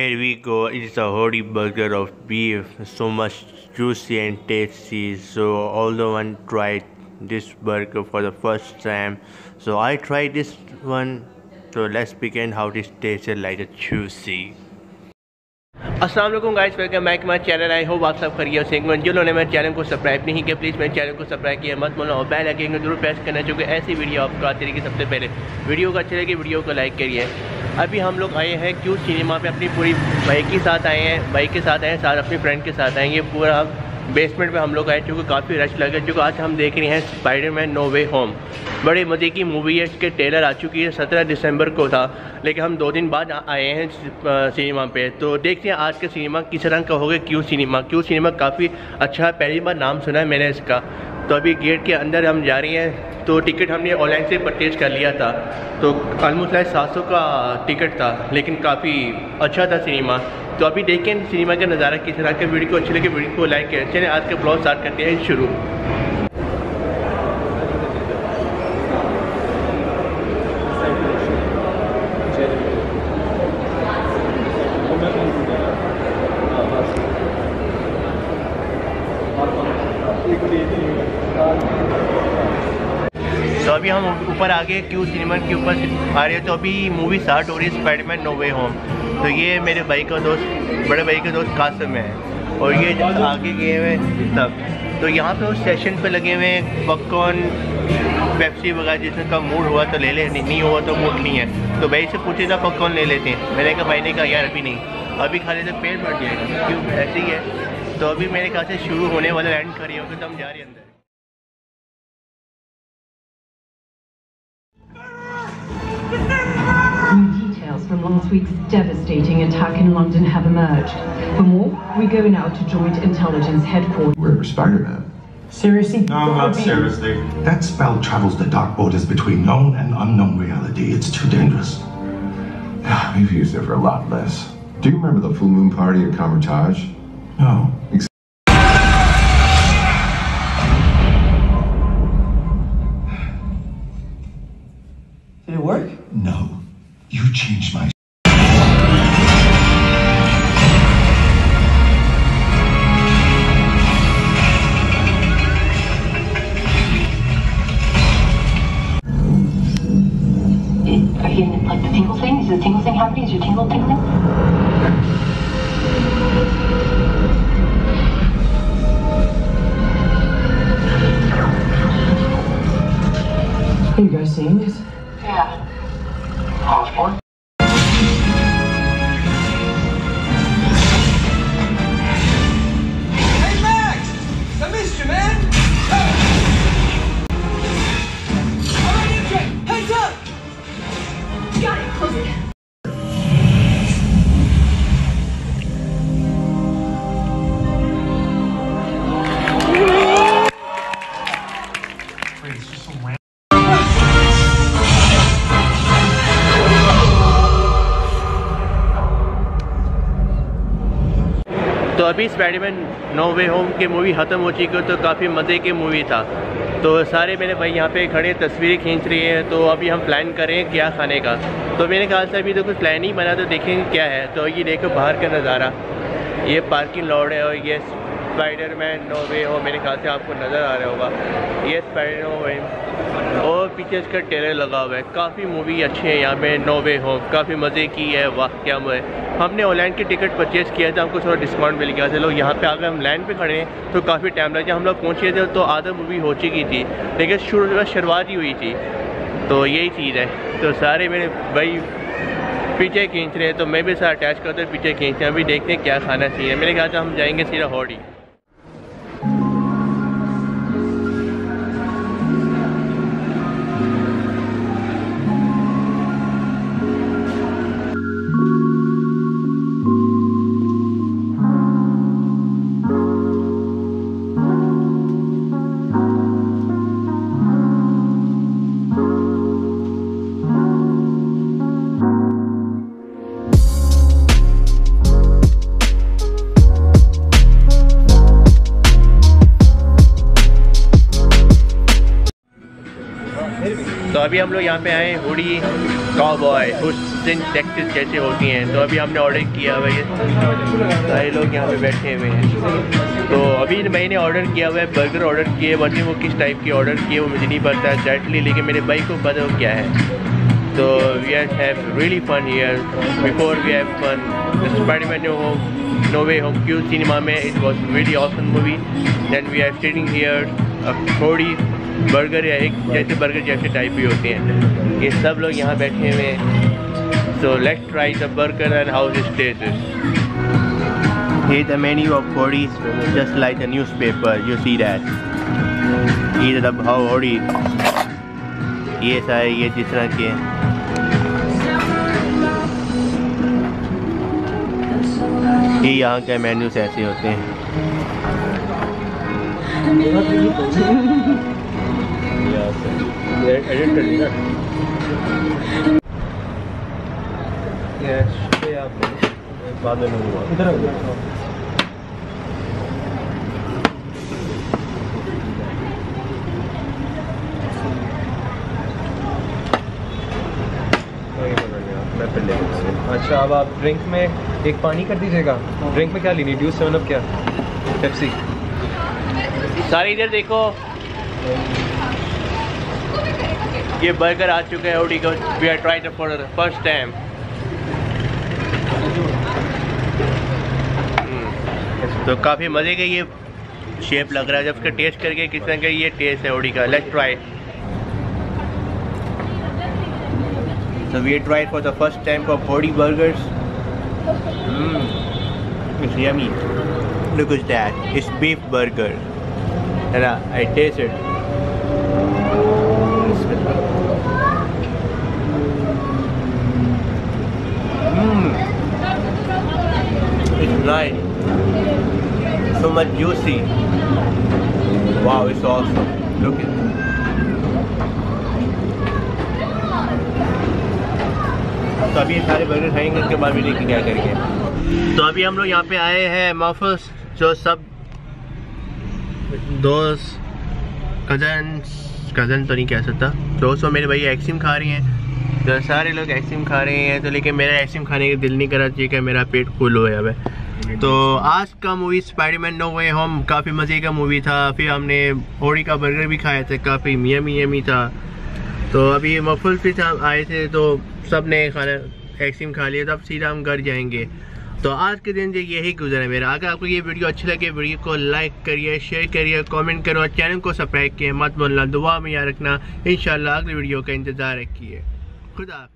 Here we go. It's a hearty burger of beef, so much juicy and tasty. So although one tried this burger for the first time, so I tried this one. So let's begin how this tasted like a juicy. Aslam guys welcome back my channel I hope आप सब करिए से जो लोगों ने मेरे channel को subscribe नहीं किया प्लीज़ मेरे चैनल को सब्सक्राइब किया मत बोलो और बैल लगेंगे जरूर प्रेस करना क्योंकि ऐसी वीडियो आपको आती रहेगी सबसे पहले वीडियो को अच्छी लगी वीडियो को लाइक करिए अभी हम लोग आए हैं क्यों सिनेमा पे? अपनी पूरी बाइक के साथ आए हैं, बाइक के साथ आए हैं, साथ अपनी फ्रेंड के साथ आएँगे पूरा बेसमेंट पे हम लोग आए चूँकि काफ़ी रश लगे चूँकि आज हम देख रहे हैं स्पाइडरमैन नो वे होम बड़े मज़े की मूवी है, इसके ट्रेलर आ चुकी है, सत्रह दिसंबर को था, लेकिन हम दो दिन बाद आए हैं सिनेमा पे। तो देखते हैं आज का सिनेमा किस रंग का होगा, क्यू सिनेमा? क्यू सिनेमा काफ़ी अच्छा है पहली बार नाम सुना है मैंने इसका। तो अभी गेट के अंदर हम जा रहे हैं। तो टिकट हमने ऑनलाइन से परचेज कर लिया था। तो ऑलमोस्ट लाइक सात सौ का टिकट था, लेकिन काफ़ी अच्छा था सिनेमा तो अभी देखें सिनेमा का नज़ारा किस तरह के वीडियो को अच्छी लगे वीडियो को लाइक करें। चलिए आज के ब्लॉग स्टार्ट करते हैं शुरू। तो अभी हम ऊपर आ गए क्यू सिनेमा के ऊपर आ रहे हैं तो अभी मूवी स्टार्ट हो रही है स्पाइडरमैन नो वे होम तो ये मेरे भाई का दोस्त बड़े भाई का दोस्त कासम है। और ये आगे गए हुए सब तो यहाँ पे उस सेशन पे लगे हुए पॉपकॉर्न पेप्सी वगैरह जिसमें का मूड हुआ तो ले ले नहीं, नहीं हुआ तो मूड नहीं है। तो भाई से पूछे था पॉपकॉर्न ले लेते हैं। मैंने कहा भाई ने कहा यार अभी नहीं। अभी खा लेते पेट भर जाएगा क्यों? ऐसे ही है। तो अभी मेरे ख्याल से शुरू होने वाला खड़ी होगी तो हम जा रहे हैं अंदर। From last week's devastating attack in London have emerged. For more, we go now to Joint Intelligence Headquarters. Wherever Spider-Man. Seriously? No, not seriously. That spell travels the dark borders between known and unknown reality. It's too dangerous. Yeah, We've used it for a lot less. Do you remember the full moon party at Comertage? No. Did You changed my Are you getting like the tingle thing? Is the tingle thing happening? Is your tingle tingling? Are you guys seeing this? Yeah. Osborne? तो अभी Spider Man no way home की movie ख़त्म हो चुकी है तो काफ़ी मज़े की मूवी था। तो सारे मेरे भाई यहाँ पे खड़े, तस्वीरें खींच रही हैं तो अभी हम प्लान करें क्या खाने का। तो मेरे ख्याल से अभी तो कुछ प्लान ही बना तो देखेंगे क्या है। तो ये देखो बाहर का नज़ारा। ये पार्किंग लॉड है और ये स्पाइडरमैन नो वे हो मेरे ख्याल से आपको नज़र आ रहा होगा। ये स्पाइडर नो वे और पीछे इसका टेलर लगा हुआ है। काफ़ी मूवी अच्छी है यहाँ पे नो वे काफ़ी मज़े की है वाह क्या है हमने ऑनलाइन की टिकट परचेज़ किया था, हमको थोड़ा डिस्काउंट मिल गया था। लोग यहाँ पे अगर हम लाइन पे खड़े हैं तो काफ़ी टाइम लग। गया हम लोग पहुँचे थे तो आधा मूवी हो चुकी थी, लेकिन शुरू शुरुआत ही हुई थी। तो यही चीज़ है। तो सारे मेरे भाई पीछे खींच रहे हैं तो मैं भी सर अटैच करते पीछे खींच रहे हैं। अभी देखते हैं क्या खाना चाहिए। मेरे ख्याल से हम जाएँगे सीधा हॉडी। अभी हम लोग यहाँ पे आए hoodie cowboy Austin Texas जैसे होती हैं। तो अभी हमने ऑर्डर किया हुआ है ये। सारे लोग यहाँ पे बैठे हुए हैं। तो अभी मैंने ऑर्डर किया हुआ है बर्गर ऑर्डर किए बट वो किस टाइप की ऑर्डर किए वो मुझे नहीं पता। है एग्जैक्टली लेकिन मेरे भाई को पता हो क्या है। तो we are have really fun year before we have fun Spiderman no home no way home Q cinema में it was really awesome movie then we are sitting here थोड़ी बर्गर या एक जैसे बर्गर जैसे टाइप ही होते हैं ये सब लोग यहाँ बैठे हुए हैं so let's try the burger and how this taste is Here's the menu of Hodi's, just like a newspaper. You see that. Here's the how Hodi. ये सारे ये जिस तरह के ये यहाँ के मेन्यूज ऐसे होते हैं अच्छा अब आप ड्रिंक में एक पानी कर दीजिएगा। ड्रिंक में क्या लेनी? ड्यूस सेवन अप क्या? पेप्सी सारी इधर देखो। ये बर्गर आ चुके हैं ओडी को. We are try for first time तो काफ़ी मज़े के ये शेप लग रहा है. जब उसका टेस्ट करके किसने का ये टेस्ट है ओडी का. Let try so we try for the first time for body burgers it's yummy look is that it's beef burger है ना? I taste it It's nice. So much juicy. Wow, it's awesome. Look at तो अभी सारे burger खाएँगे उसके बाद भी देखिए क्या करेंगे तो अभी हम लोग यहाँ पे आए हैं मफस जो सब दोस्त कज़न कज़न तो नहीं कह सकता। दोस्तों, मेरे भाई आइसक्रीम खा रही हैं। तो सारे लोग आइसक्रीम खा रहे हैं तो लेकिन मेरा आइसक्रीम खाने का दिल नहीं करा चाहिए मेरा पेट फुल हो अब तो आज का movie Spiderman no way home काफ़ी मज़े का मूवी था। फिर हमने होड़ी का बर्गर भी खाया था, काफ़ी यमी यमी था। तो अभी मफुल फिर आए थे तो सबने खाना आइसक्रीम खा लिया तो अब सीधा हम घर जाएँगे। तो आज के दिन यही गुजरा मेरा। अगर आपको ये वीडियो अच्छी लगे, वीडियो को लाइक करिए शेयर करिए कमेंट करो और चैनल को सब्सक्राइब किए मत बोलना दुआ में याद रखना। इंशाल्लाह अगली वीडियो का इंतज़ार रखिए। खुदा